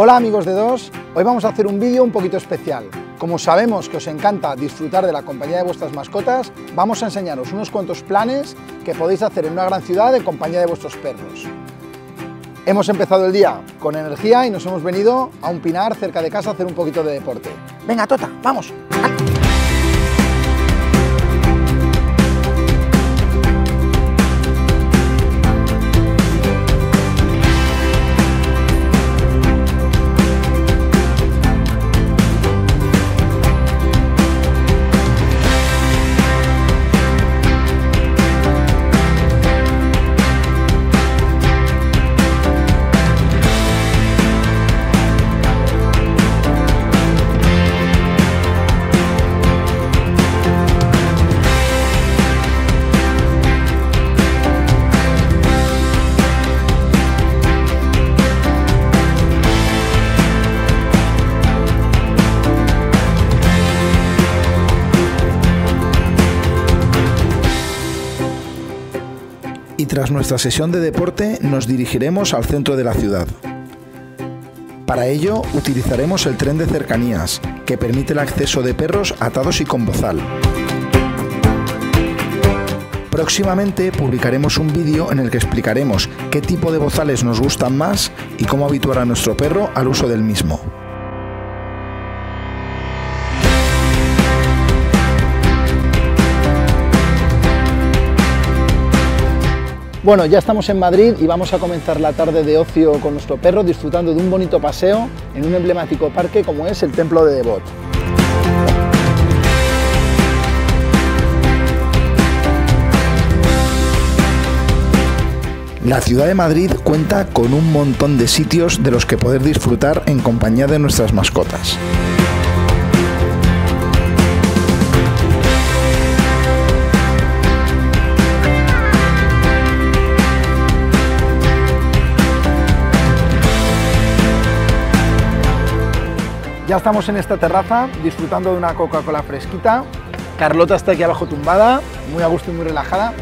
Hola amigos de Dos, hoy vamos a hacer un vídeo un poquito especial. Como sabemos que os encanta disfrutar de la compañía de vuestras mascotas, vamos a enseñaros unos cuantos planes que podéis hacer en una gran ciudad en compañía de vuestros perros. Hemos empezado el día con energía y nos hemos venido a un pinar cerca de casa a hacer un poquito de deporte. Venga, Tota, vamos. Tras nuestra sesión de deporte nos dirigiremos al centro de la ciudad. Para ello utilizaremos el tren de cercanías, que permite el acceso de perros atados y con bozal. Próximamente publicaremos un vídeo en el que explicaremos qué tipo de bozales nos gustan más y cómo habituar a nuestro perro al uso del mismo. Bueno, ya estamos en Madrid y vamos a comenzar la tarde de ocio con nuestro perro disfrutando de un bonito paseo en un emblemático parque como es el Templo de Devot. La ciudad de Madrid cuenta con un montón de sitios de los que poder disfrutar en compañía de nuestras mascotas. Ya estamos en esta terraza disfrutando de una Coca-Cola fresquita. Carlota está aquí abajo tumbada, muy a gusto y muy relajada.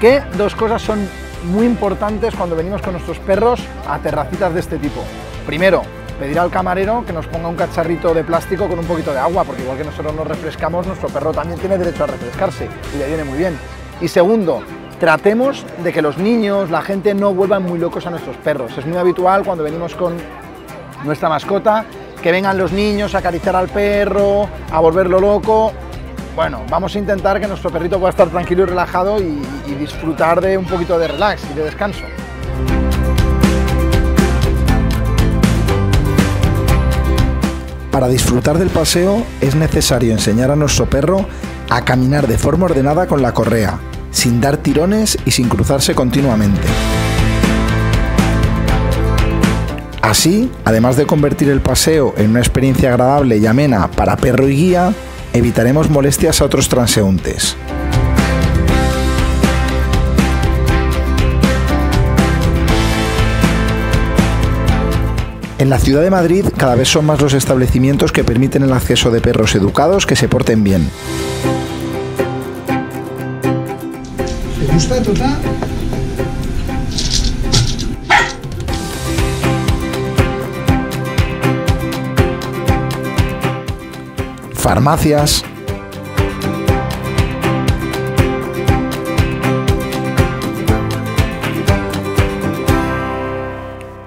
Que dos cosas son muy importantes cuando venimos con nuestros perros a terracitas de este tipo. Primero, pedir al camarero que nos ponga un cacharrito de plástico con un poquito de agua, porque igual que nosotros nos refrescamos, nuestro perro también tiene derecho a refrescarse y le viene muy bien. Y segundo, tratemos de que los niños, la gente no vuelvan muy locos a nuestros perros. Es muy habitual cuando venimos con nuestra mascota, que vengan los niños a acariciar al perro, a volverlo loco. Bueno, vamos a intentar que nuestro perrito pueda estar tranquilo y relajado y, y disfrutar de un poquito de relax y de descanso. Para disfrutar del paseo es necesario enseñar a nuestro perro a caminar de forma ordenada con la correa, sin dar tirones y sin cruzarse continuamente. Así, además de convertir el paseo en una experiencia agradable y amena para perro y guía, evitaremos molestias a otros transeúntes. En la ciudad de Madrid cada vez son más los establecimientos que permiten el acceso de perros educados que se porten bien. ¿Te gusta, Tota? Farmacias,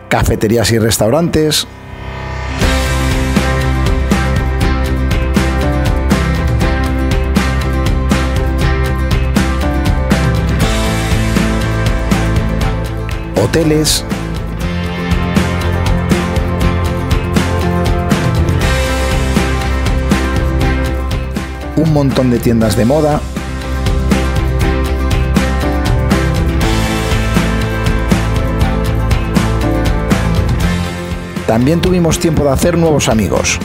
cafeterías y restaurantes, hoteles, un montón de tiendas de moda. También tuvimos tiempo de hacer nuevos amigos.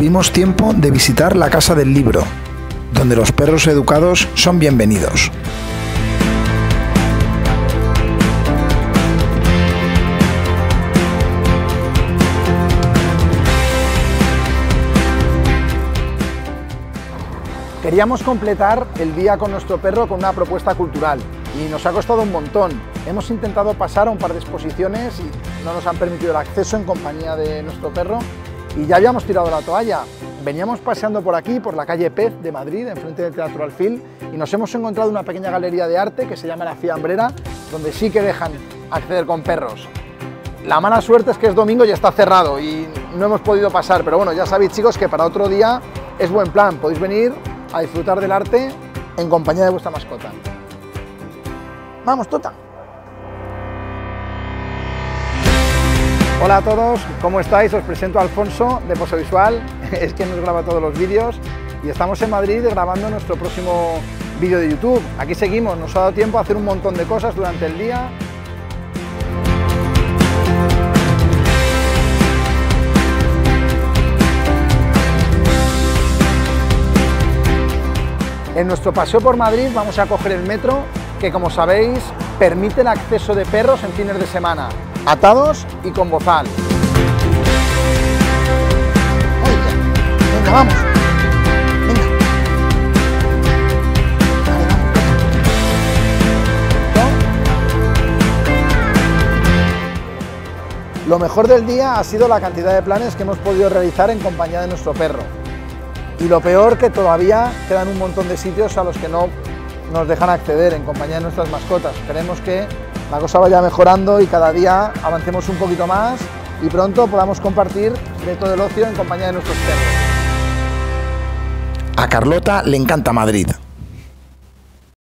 Tuvimos tiempo de visitar la Casa del Libro, donde los perros educados son bienvenidos. Queríamos completar el día con nuestro perro con una propuesta cultural y nos ha costado un montón. Hemos intentado pasar a un par de exposiciones y no nos han permitido el acceso en compañía de nuestro perro y ya habíamos tirado la toalla. Veníamos paseando por aquí, por la calle Pez de Madrid, enfrente del Teatro Alfil, y nos hemos encontrado una pequeña galería de arte que se llama La Fiambrera, donde sí que dejan acceder con perros. La mala suerte es que es domingo y está cerrado y no hemos podido pasar, pero bueno, ya sabéis chicos que para otro día es buen plan, podéis venir a disfrutar del arte en compañía de vuestra mascota. ¡Vamos, Tota! Hola a todos, ¿cómo estáis? Os presento a Alfonso de Poso Visual, es quien nos graba todos los vídeos y estamos en Madrid grabando nuestro próximo vídeo de YouTube. Aquí seguimos, nos ha dado tiempo a hacer un montón de cosas durante el día, En nuestro paseo por Madrid vamos a coger el metro que, como sabéis, permite el acceso de perros en fines de semana, atados y con bozal. Venga, vamos. Venga. Lo mejor del día ha sido la cantidad de planes que hemos podido realizar en compañía de nuestro perro. Y lo peor que todavía quedan un montón de sitios a los que no nos dejan acceder en compañía de nuestras mascotas. Esperemos que la cosa vaya mejorando y cada día avancemos un poquito más y pronto podamos compartir de todo el ocio en compañía de nuestros perros. A Carlota le encanta Madrid.